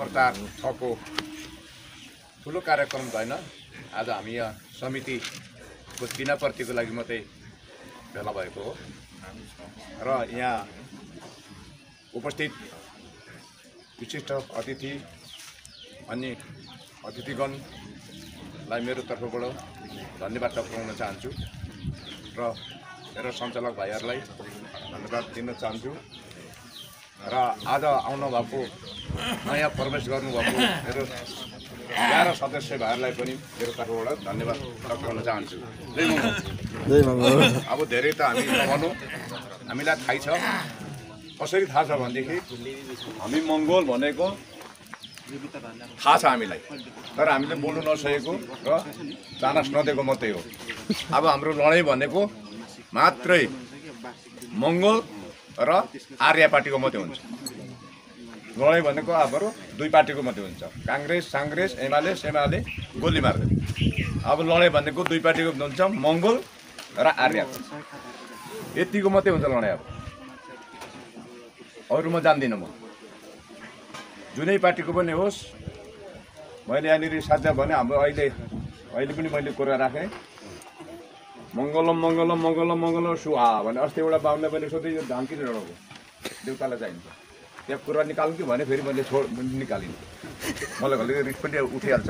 प्रचार छको ठुलो कार्यक्रम होइन। आज हामी यहाँ समितिको दिनापर्तिको लागि मात्रै भेला भएको हो। र यहाँ उपस्थित विशिष्ट अतिथि अन्य अतिथिगणलाई मेरो तर्फबाट धन्यवाद टक्राउन चाहन्छु। र मेरो सञ्चालक भाइहरूलाई धन्यवाद दिन चाहन्छु। र आज आउनुभएको नयाँ प्रवेश गर्नुभएको मेरो एघार सदस्य भाइहरूलाई पनि मेरो तर्फबाट धन्यवाद टक्राउन चाहन्छु। अब धेरै त हामी नभनौँ हामीलाई थाहै छ। कसरी थाहा छ भनेदेखि हामी मङ्गोल भनेको थाहा छ हामीलाई। तर हामीले बोल्नु नसकेको र चानस नदिएको मात्रै हो। अब हाम्रो लडाइँ भनेको मात्रै मङ्गोल र आर्य पार्टीको मात्रै हुन्छ। लडाइँ भनेको हाम्रो दुई पार्टीको मात्रै हुन्छ। काङ्ग्रेस साङ्ग्रेस एमाले सेमाले गोली मार्दै। अब लडाइँ भनेको दुई पार्टीको हुन्छ मङ्गोल र आर्य। यतिको मात्रै हुन्छ लडाइँ अब। अरू म जान्दिनँ म। जुनै पार्टीको पनि होस्। मैले यहाँनिर साझा भने हाम्रो अहिले अहिले पनि मैले कुरा राखेँ। मङ्गलम मङ्गलम मङ्गलम मङ्गलम सुहा भने अस्ति एउटा बाहुनले पनि सोधेँ यो धान किन लडाउँको देउतालाई चाहिन्छ। त्यहाँ कुरा निकाल्नु कि भने फेरि मैले छोड निकालिनँ। मलाई घरले रिस पनि उठिहाल्छ।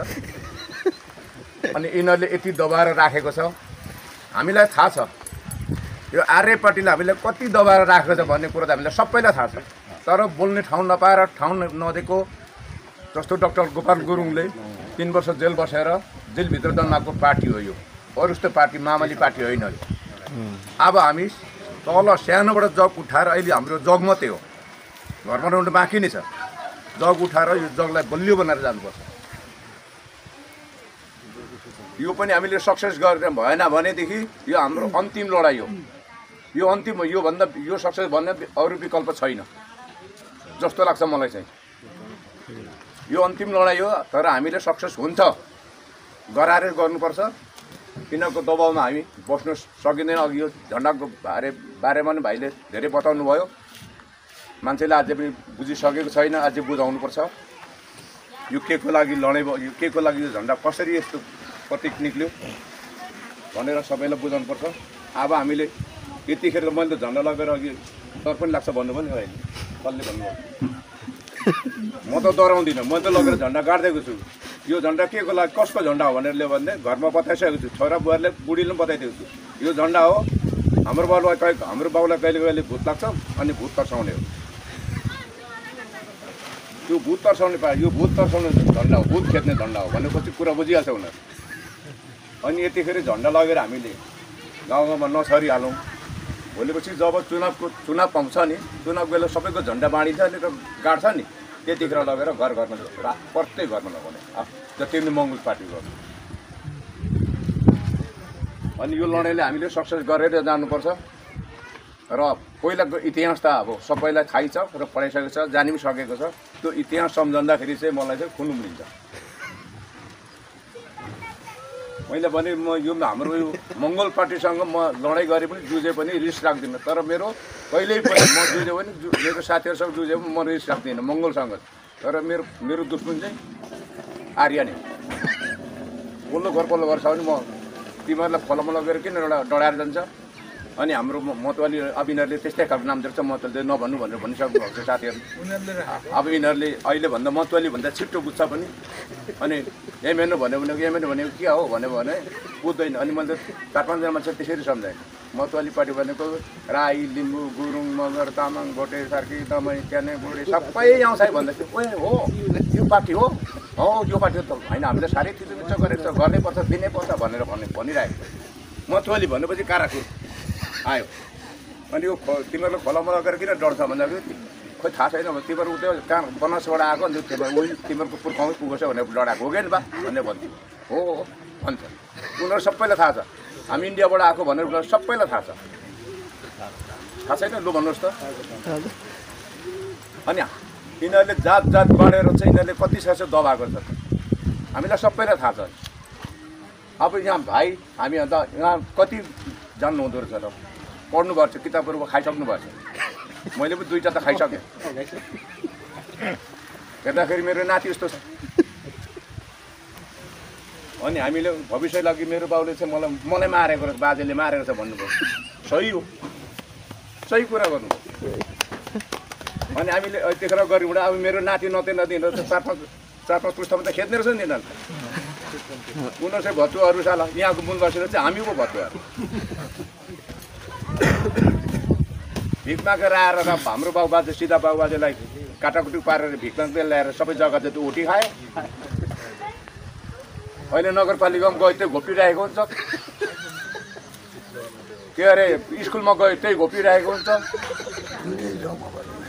अनि यिनीहरूले यति दबाएर राखेको छ। हामीलाई थाहा छ यो आर्य पार्टीले हामीलाई कति दबाएर राखेको छ भन्ने कुरो त हामीलाई सबैलाई थाहा छ। तर बोल्ने ठाउँ नपाएर ठाउँ नदिएको जस्तो डक्टर गोपाल गुरुङले तिन वर्ष जेल बसेर जेलभित्र जन्माएको पार्टी हो यो। अरू जस्तो पार्टी मामली पार्टी होइन अब हामी तल सानोबाट जग उठाएर अहिले हाम्रो जग मात्रै हो। घरमा रहनु बाँकी नै छ। जग उठाएर यो जगलाई बलियो बनाएर जानुपर्छ। यो पनि हामीले सक्सेस गरेर भएन भनेदेखि यो हाम्रो अन्तिम लडाइँ हो। यो अन्तिम योभन्दा यो सक्सेस भन्ने अरू विकल्प छैन। जस्तो लाग्छ मलाई चाहिँ। यो अन्तिम लडाइँ हो तर हामीले सक्सेस हुन्छ। गराएर गर्नुपर्छ। तिनीहरूको दबाउमा हामी बस्नु सकिँदैन। अघि यो झन्डाको बारे बारेमा पनि भाइले धेरै बताउनु भयो मान्छेले अझै पनि बुझिसकेको छैन अझै बुझाउनुपर्छ। यो के को लागि लडाइँ यो के को लागि यो झन्डा कसरी यस्तो प्रतीक निक्ल्यो भनेर सबैलाई बुझाउनुपर्छ। अब हामीले यतिखेर त मैले त झन्डा लगेर अघि डर पनि लाग्छ भन्नु पनि होइन। कसले भन्नुभयो? म त डराउँदिनँ म त लगेर झन्डा गाड्दिएको छु। यो झन्डा के को लागि कसको झन्डा हो भनेर ल्यायो भने घरमा बताइसकेको छु। छोरा बुहारीले बुढीले पनि बताइदिएको छु। यो झन्डा हो हाम्रो बाबुलाई कहिले हाम्रो बाबुलाई कहिले कहिले भूत लाग्छ अनि भूत तर्साउने हो। त्यो भूत तर्साउने पाए यो भूत तर्साउने झन्डा हो भूत खेद्ने झन्डा हो भनेपछि कुरा बुझिहाल्छ उनीहरू। अनि यतिखेर झन्डा लगेर हामीले गाउँ गाउँमा नछरिहालौँ भोलिपछि जब चुनावको चुनाव पाउँछ नि चुनाव गएर सबैको झन्डा बाँडिन्छ अनि त गाड्छ नि त्यतिखेर लगेर घर घरमा रा प्रत्येक घरमा लगाउने। जति पनि मङ्गल पार्टी गर्नु। अनि यो लडाइँले हामीले सक्सेस गरेर जानुपर्छ। र पहिलाको इतिहास त अब सबैलाई थाहै छ र पढाइसकेको छ जानि पनि सकेको छ। त्यो इतिहास सम्झँदाखेरि चाहिँ मलाई चाहिँ खुन उम्रिन्छ मैले भने म यो हाम्रो यो मङ्गल पार्टीसँग म लडाइँ गरे पनि जुझे पनि रिस राख्दिनँ। तर मेरो कहिल्यै पनि म जुझे पनि जु मेरो साथीहरूसँग जुझे पनि म रिस राख्दिनँ मङ्गलसँग। तर मेरो मेरो दुश्मन चाहिँ आर्य नै पल्लो घर पल्लो घर छ भने म तिमीहरूलाई फलोमा लगेर किन एउटा डढाएर जान्छ? अनि हाम्रो मतवाली अविनरले त्यस्तै खालको नाम दिएको छ मतवाली नभन्नु भनेर भनिसक्नु भएको छ साथीहरू अब यिनीहरूले अहिलेभन्दा मतवाली भन्दा छिट्टो बुझ्छ पनि। अनि एमएनओ भन्यो भने एमएनओ भनेको के हो भन्यो भने बुझ्दैन। अनि मैले चार पाँचजना मान्छे त्यसरी सम्झाएँ। मतवाली पार्टी भनेको राई लिम्बू गुरुङ मगर तामाङ भोटे सार्की दमाई क्याने बुढे सबै आउँछ है भन्दा ओए हो यो पार्टी हो। हो यो पार्टी त होइन हामीले साह्रै थिचोमिचो गरेको छ गर्नै पर्छ दिनै पर्छ भनेर भन्ने भनिरहेको मतवाली भनेपछि काराकुर आयो। अनि यो तिमीहरूलाई खोलामा लगेर किन डढ्छ भन्दाखेरि खोइ थाहा छैन भने तिमीहरू त्यो कहाँ बनासबाट आएको अनि तिमीहरू उही तिमीहरूको पुर्खाउमै पुगेको छ भनेर डढाएको हो कि बा भनेर भन्थ्यो। हो हो भन्छ। उनीहरू सबैलाई थाहा छ। हामी इन्डियाबाट आएको भनेर उनीहरू सबैलाई थाहा छ। थाहा छैन लु भन्नुहोस् त। अनि यिनीहरूले जात जात बाँडेर चाहिँ यिनीहरूले कति सास दबाएको छ हामीलाई सबैलाई थाहा छ। अब यहाँ भाइ हामी अन्त यहाँ कति जान्नु हुँदो रहेछ र पढ्नु भएको छ किताबहरू खाइसक्नु भएको छ। मैले पनि दुईवटा त खाइसकेँ। हेर्दाखेरि मेरो नाति जस्तो छ। अनि हामीले भविष्य लागि मेरो बाउले चाहिँ मलाई मलाई मारेको रहेछ बाजेले मारेको छ भन्नुभयो। सही हो। सही कुरा गर्नु अनि हामीले यतिखेर गऱ्यौँ अब मेरो नाति नते नदिनु चार पाँच चार पाँच पुस्तामा त खेद्ने रहेछ नि तिनीहरू उनीहरू चाहिँ भतुवाहरू साला यहाँको मूल बसेर चाहिँ हामी पो भतुवाहरू भिख मागेर आएर र हाम्रो बाउ बाजे सिधा बाउ बाजेलाई काटाकुटी पारेर भिख ल्याएर सबै जग्गा चाहिँ उठी खाए। अहिले नगरपालिकामा गयो त्यही घोपिरहेको हुन्छ। के अरे स्कुलमा गयो त्यही घोपिरहेको हुन्छ।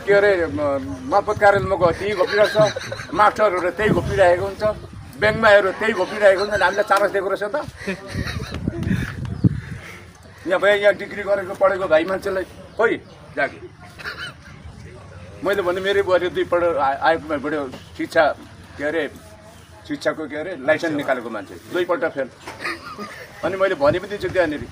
के अरे म- मालपत कार्यालयमा गयो त्यही घोपिरहेको छ। मास्टरहरू त्यही घोपिरहेको हुन्छ। ब्याङ्कमा हेऱ्यो त्यही घोपिरहेको हुन्छ। हामीलाई चारस दिएको रहेछ त। यहाँ भयो यहाँ डिग्री गरेको पढेको भाइ मान्छेलाई। खोइ जागे। मैले भने मेरै बुहारी दुईपल्ट आ- आयोगमाबाट शिक्षा के अरे शिक्षाको के अरे लाइसेन्स निकालेको मान्छे। दुईपल्ट फेल। अनि मैले भने पनि दिन्छु त्यहाँनिर।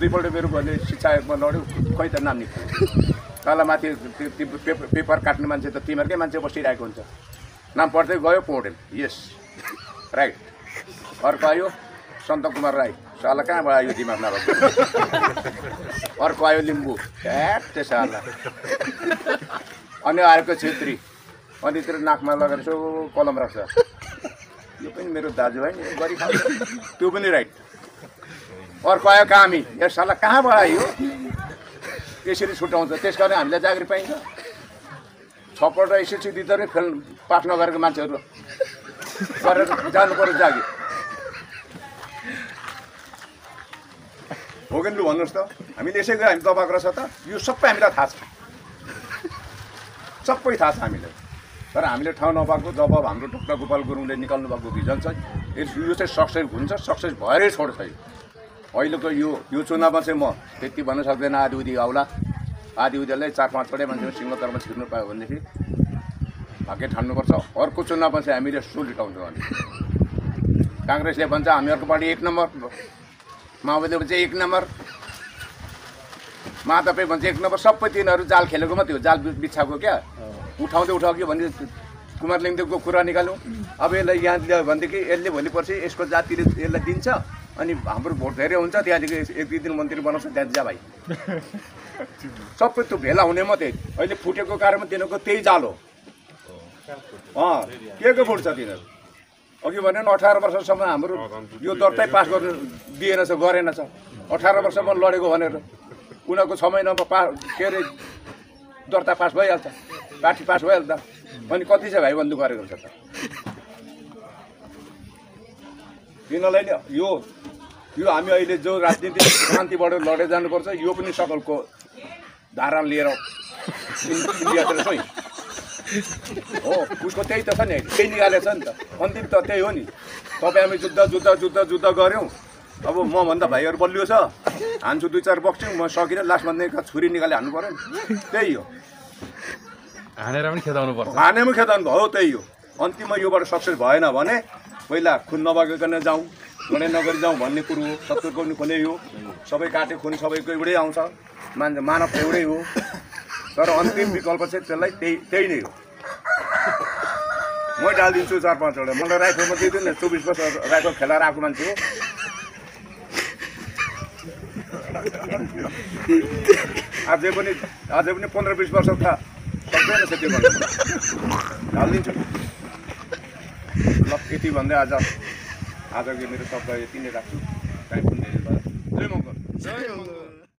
दुईपल्ट मेरो बुहारीले शिक्षा आयोगमा लड्यो खोइ त नाम निकाल्यो। तल माथि त्यो- त्यो पेपर पेपर काट्ने मान्छे त तिमीहरूकै मान्छे बसिरहेको हुन्छ। नाम पढ्दै गयो पौडेल यस राइट अर्को आयो। सन्त कुमार राई। साला कहाँबाट आयो दिमाग नभएको अर्को आयो लिम्बू। ट्याट साला अनि आएको छेत्री। अनि त्यो नाकमा लगाएर यसो कलम राख्छ। यो पनि मेरो दाजुभाइ नि गरी खान्छ त्यो पनि राइट अर्को आयो कामी। यो साला कहाँबाट आयो? त्यसरी छुट्याउँछ। त्यस कारण हामीलाई जागिर पाइन्छ। छपल्ट एसएससी दिँदा फेल पास नगरेको मान्छेहरू। गरेर जानु पऱ्यो जागिर। हो कि लु भन्नुहोस् त हामीले यसै गरी हामी दबाएको रहेछ त यो सबै हामीलाई थाहा छ। सबै थाहा छ हामीलाई। तर हामीले ठाउँ नपाएको जब हाम्रो डक्टर गोपाल गुरुङले निकाल्नु भएको भिजन छ यो चाहिँ सक्सेस हुन्छ सक्सेस भएरै छोड्छ यो अहिलेको यो यो चुनावमा चाहिँ म त्यति भन्न सक्दैन आधी उधी आउला। आधी उधीलाई चार पाँचवटै मान्छे सिंहदरमा छिर्नु पायो भनेदेखि। भाग्य ठान्नुपर्छ। अर्को चुनावमा चाहिँ हामीले सुल्टाउँछौँ अनि काङ्ग्रेसले भन्छ हामीहरूको पार्टी एक नम्बर। माओवादीले भन्छ एक नम्बर। माधवै भन्छ एक नम्बर। सबै तिनीहरू जाल खेलेको मात्रै हो। जाल बिछाएको क्या। उठाउँदै उठाउँयो भने कुमार लिङदेवको कुरा निकाल्यौँ अब यसलाई यहाँ ल्यायो भनेदेखि यसले भोलि पर्सि यसको जातिले यसलाई दिन्छ अनि हाम्रो भोट धेरै हुन्छ। त्यहाँदेखि एक दुई दिन मन्त्री बनाउँछ। त्यहाँ जा भाइ। सबै त्यो भेला हुने मात्रै। अहिले फुटेको कारणमा तिनीहरूको त्यही जाल हो। अँ। के को फुट्छ तिनीहरू? अघि भने नि अठार वर्षसम्म हाम्रो यो दर्तै पास गर्नु दिएन छ गरेन छ। अठार वर्षसम्म लडेको भनेर। उनीहरूको छ महिनामा पा के अरे दर्ता पास भइहाल्छ। पार्टी पास भइहाल्छ। अनि कति चाहिँ भाइबन्धु गरेको छ त? तिनीहरूलाई नि यो यो हामी अहिले जो राजनीतिक क्रान्तिबाट लडेर जानुपर्छ यो पनि सकलको धारा लिएर इन्- इन्डियातिर सोइ हो उसको त्यही त छ नि त्यही निकालेको छ नि त अन्तिम त त्यही हो नि तपाईँ हामी जुद्ध जुद्ध जुद्ध जुद्ध गऱ्यौँ अब मभन्दा भाइहरू बलियो छ हान्छु दुई चार बक्सिङ म सकिनँ लास्टमा छुरी निकाले हान्नु पऱ्यो नि त्यही हो हानेर पनि खेदाउनु पर्छ हानेमा खेदाउनु भयो हो त्यही हो अन्तिममा योबाट सक्सेस भएन भने पहिला खुन नबगाइकन जाउँ लडाइँ नगरी जाउँ भन्ने कुरो हो सत्तरको पनि खुनै हो सबै काटे खुन सबैको एउटै आउँछ मान्छे मानव एउटै हो तर अन्तिम विकल्प चाहिँ त्यसलाई त्यही त्यही नै हो। मै डालिदिन्छु चार पाँचवटा। मलाई राइफलमा दिइदिनु न चौबिस वर्ष राइफल खेलाएर आएको मान्छे हो। अझै पनि अझै पनि पन्ध्र बिस वर्ष त सक्दैन छ त्यो गर्नु हालिदिन्छु ल यति भन्दै आज आजको मेरो शब्द यति नै राख्छु। टाइम पनि जय मङ्गल।